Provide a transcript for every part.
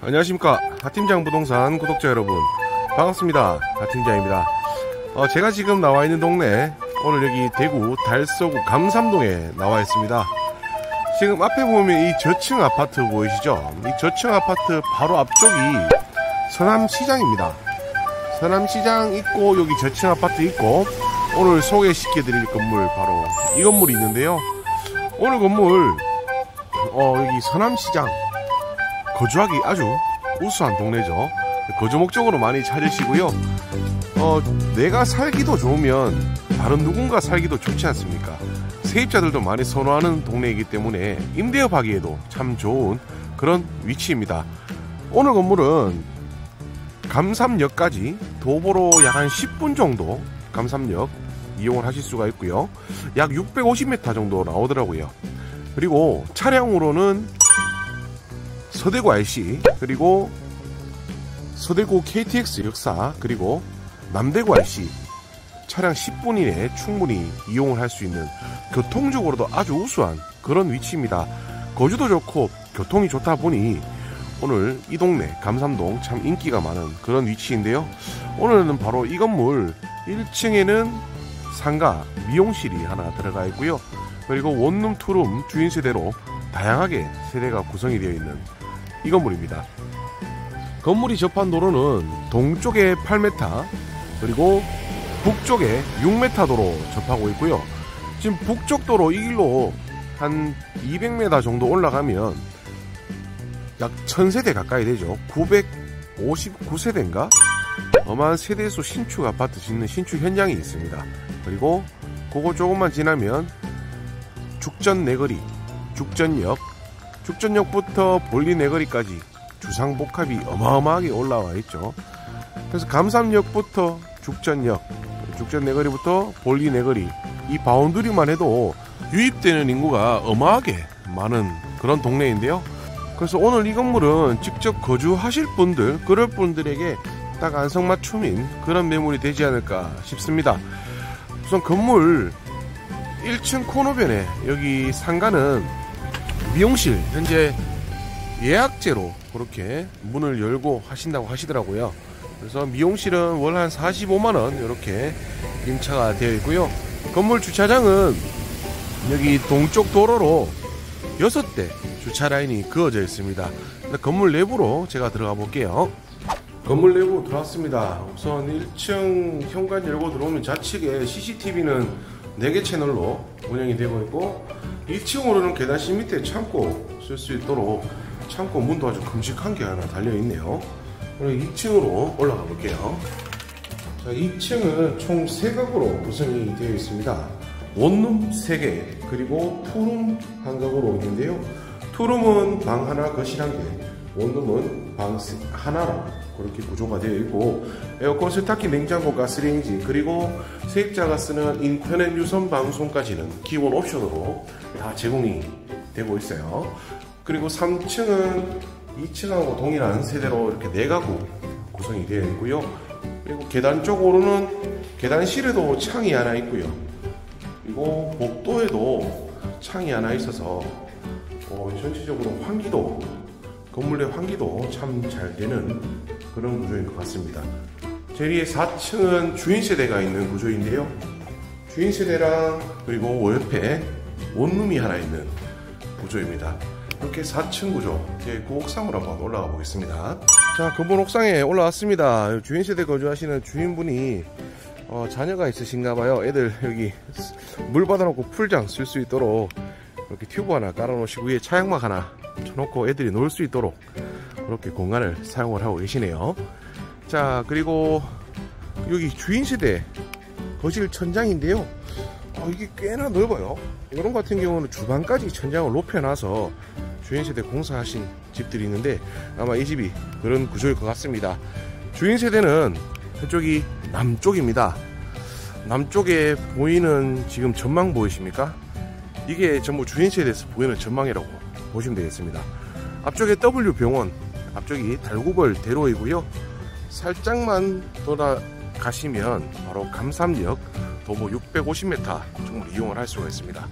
안녕하십니까. 하팀장 부동산 구독자 여러분. 반갑습니다. 하팀장입니다. 어, 제가 지금 나와 있는 동네 오늘 여기 대구 달서구 감삼동에 나와 있습니다. 지금 앞에 보면 이 저층 아파트 보이시죠? 이 저층 아파트 바로 앞쪽이 서남시장입니다. 서남시장 있고 여기 저층 아파트 있고 오늘 소개시켜 드릴 건물 바로 이 건물이 있는데요. 오늘 건물 어, 여기 서남시장 거주하기 아주 우수한 동네죠. 거주 목적으로 많이 찾으시고요. 어, 내가 살기도 좋으면 다른 누군가 살기도 좋지 않습니까? 세입자들도 많이 선호하는 동네이기 때문에 임대업하기에도 참 좋은 그런 위치입니다. 오늘 건물은 감삼역까지 도보로 약 한 10분 정도 감삼역 이용을 하실 수가 있고요. 약 650m 정도 나오더라고요. 그리고 차량으로는 서대구 IC 그리고 서대구 KTX 역사 그리고 남대구 IC 차량 10분 이내에 충분히 이용을 할 수 있는 교통적으로도 아주 우수한 그런 위치입니다. 거주도 좋고 교통이 좋다 보니 오늘 이 동네 감삼동 참 인기가 많은 그런 위치인데요. 오늘은 바로 이 건물 1층에는 상가 미용실이 하나 들어가 있고요. 그리고 원룸 투룸 주인 세대로 다양하게 세대가 구성이 되어 있는 이 건물입니다. 건물이 접한 도로는 동쪽에 8m 그리고 북쪽에 6m 도로 접하고 있고요. 지금 북쪽 도로 이 길로 한 200m 정도 올라가면 약 1000세대 가까이 되죠. 959세대인가? 어마한 세대수 신축 아파트 짓는 신축 현장이 있습니다. 그리고 그거 조금만 지나면 죽전 내거리, 죽전역, 죽전역부터 볼리 내거리까지 주상복합이 어마어마하게 올라와 있죠. 그래서 감삼역부터 죽전역, 죽전 내거리부터 볼리 내거리 이 바운드리만 해도 유입되는 인구가 어마하게 많은 그런 동네인데요. 그래서 오늘 이 건물은 직접 거주하실 분들, 그럴 분들에게 딱 안성맞춤인 그런 매물이 되지 않을까 싶습니다. 우선 건물 1층 코너변에 여기 상가는 미용실 현재 예약제로 그렇게 문을 열고 하신다고 하시더라고요. 그래서 미용실은 월 한 45만 원 이렇게 임차가 되어 있고요. 건물 주차장은 여기 동쪽 도로로 6대 주차 라인이 그어져 있습니다. 건물 내부로 제가 들어가 볼게요. 건물 내부 들어왔습니다. 우선 1층 현관 열고 들어오면 좌측에 CCTV는 4개 채널로 운영이 되고 있고 2층 으로는 계단실 밑에 창고 쓸 수 있도록 창고 문도 아주 큼직한 게 하나 달려 있네요. 그럼 2층으로 올라가 볼게요. 자, 2층은 총 3각으로 구성이 되어 있습니다. 원룸 3개, 그리고 투룸 한 각으로 있는데요. 투룸은 방 하나, 거실 한 개, 원룸은 방 하나로 그렇게 구조가 되어 있고 에어컨 세탁기, 냉장고, 가스레인지 그리고 세입자가 쓰는 인터넷 유선 방송까지는 기본 옵션으로 다 제공이 되고 있어요. 그리고 3층은 2층하고 동일한 세대로 이렇게 네 가구 구성이 되어 있고요. 그리고 계단 쪽으로는 계단실에도 창이 하나 있고요. 그리고 복도에도 창이 하나 있어서 어, 전체적으로 환기도 건물 내 환기도 참 잘 되는 그런 구조인 것 같습니다. 제리의 4층은 주인 세대가 있는 구조인데요. 주인 세대랑 그리고 옆에 원룸이 하나 있는 구조입니다. 이렇게 4층 구조, 그 옥상으로 한번 올라가 보겠습니다. 자, 근본 옥상에 올라왔습니다. 주인 세대 거주하시는 주인분이 어, 자녀가 있으신가 봐요. 애들 여기 물 받아놓고 풀장 쓸 수 있도록 이렇게 튜브 하나 깔아놓으시고 위에 차양막 하나 쳐놓고 애들이 놀 수 있도록 그렇게 공간을 사용을 하고 계시네요. 자, 그리고 여기 주인 세대 거실 천장인데요. 어, 이게 꽤나 넓어요. 이런 같은 경우는 주방까지 천장을 높여놔서 주인 세대 공사하신 집들이 있는데 아마 이 집이 그런 구조일 것 같습니다. 주인 세대는 그쪽이 남쪽입니다. 남쪽에 보이는 지금 전망 보이십니까? 이게 전부 주인 세대에서 보이는 전망이라고 보시면 되겠습니다. 앞쪽에 W 병원, 앞쪽이 달구벌 대로이고요. 살짝만 돌아가시면 바로 감삼역 도보 650m 정도 이용을 할 수가 있습니다.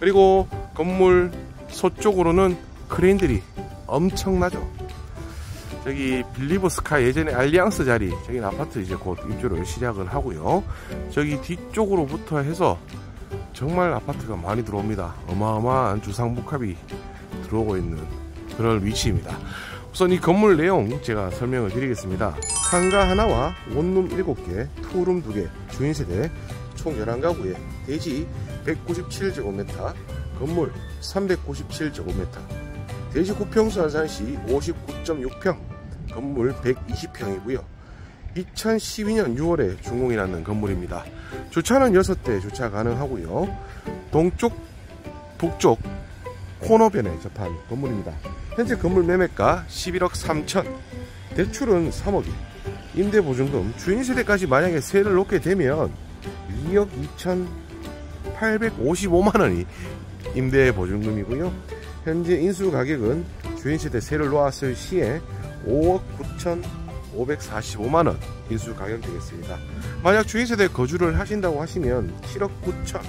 그리고 건물 서쪽으로는 크레인들이 엄청나죠. 저기 빌리브 스카 예전에 알리앙스 자리 저기 아파트 이제 곧 입주를 시작을 하고요. 저기 뒤쪽으로부터 해서 정말 아파트가 많이 들어옵니다. 어마어마한 주상복합이 들어오고 있는 그런 위치입니다. 우선 이 건물 내용 제가 설명을 드리겠습니다. 상가 하나와 원룸 7개, 투룸 2개, 주인 세대 총 11가구에 대지 197제곱미터, 건물 397제곱미터, 대지 구평수 안산시 59.6평, 건물 120평이고요. 2012년 6월에 준공이 났는 건물입니다. 주차는 6대 주차 가능하고요. 동쪽, 북쪽 코너변에 접한 건물입니다. 현재 건물 매매가 11억 3천, 대출은 3억이, 임대보증금, 주인세대까지 만약에 세를 놓게 되면 2억 2,855만원이 임대보증금이고요. 현재 인수가격은 주인세대 세를 놓았을 시에 5억 9,545만원 인수가격 되겠습니다. 만약 주인세대 거주를 하신다고 하시면 7억 9천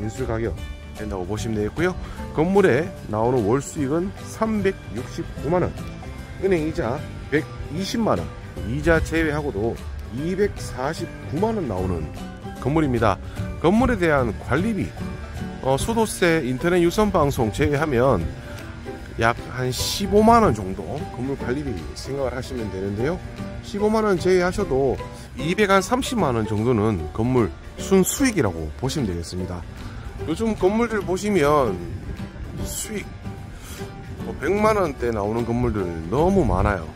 인수가격 된다고 보시면 되겠고요. 건물에 나오는 월 수익은 369만원, 은행이자 120만원, 이자 제외하고도 249만원 나오는 건물입니다. 건물에 대한 관리비, 어, 수도세, 인터넷 유선 방송 제외하면 약 한 15만원 정도 건물 관리비 생각을 하시면 되는데요. 15만원 제외하셔도 230만원 정도는 건물 순수익이라고 보시면 되겠습니다. 요즘 건물들 보시면 수익 100만원대 뭐 나오는 건물들 너무 많아요.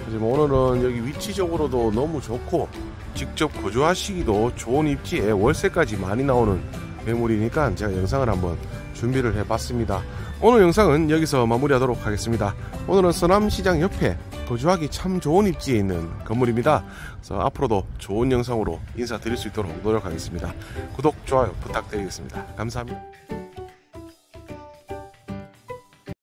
그래서 뭐 오늘은 여기 위치적으로도 너무 좋고 직접 거주하시기도 좋은 입지에 월세까지 많이 나오는 매물이니까 제가 영상을 한번 준비를 해봤습니다. 오늘 영상은 여기서 마무리하도록 하겠습니다. 오늘은 서남시장 옆에 거주하기 참 좋은 입지에 있는 건물입니다. 그래서 앞으로도 좋은 영상으로 인사드릴 수 있도록 노력하겠습니다. 구독, 좋아요 부탁드리겠습니다. 감사합니다.